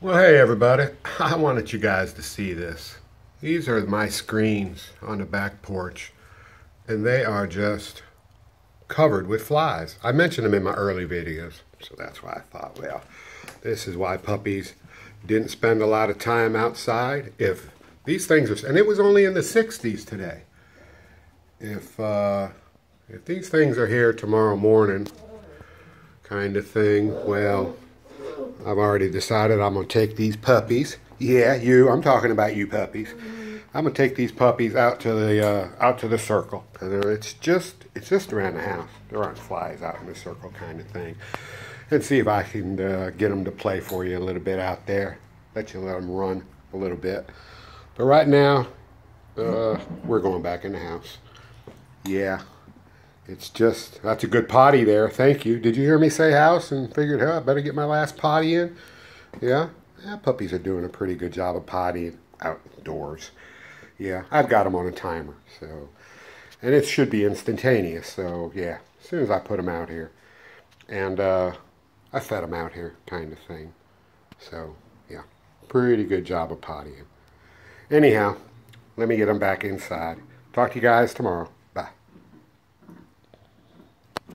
Well, hey everybody. I wanted you guys to see this. These are my screens on the back porch, and they are just covered with flies. I mentioned them in my early videos, so that's why I thought, well, this is why puppies didn't spend a lot of time outside. If these things are, and it was only in the 60s today. If uh, if these things are here tomorrow morning, kind of thing, well, I've already decided I'm going to take these puppies. Yeah, you. I'm talking about you puppies. I'm gonna take these puppies out to the uh, out to the circle because it's just it's just around the house. There aren't flies out in the circle, kind of thing. And see if I can uh, get them to play for you a little bit out there. Let you let them run a little bit. But right now, uh, we're going back in the house. Yeah, it's just that's a good potty there. Thank you. Did you hear me say house and figured, huh, I better get my last potty in? Yeah, yeah. Puppies are doing a pretty good job of pottying outdoors. Yeah, I've got them on a timer, so and it should be instantaneous. So yeah, as soon as I put them out here, and uh, I fed them out here, kind of thing. So yeah, pretty good job of pottying. Anyhow, let me get them back inside. Talk to you guys tomorrow.